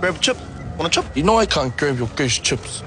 Grab a chip. Want a chip? You know I can't grab your goose chips.